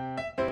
Música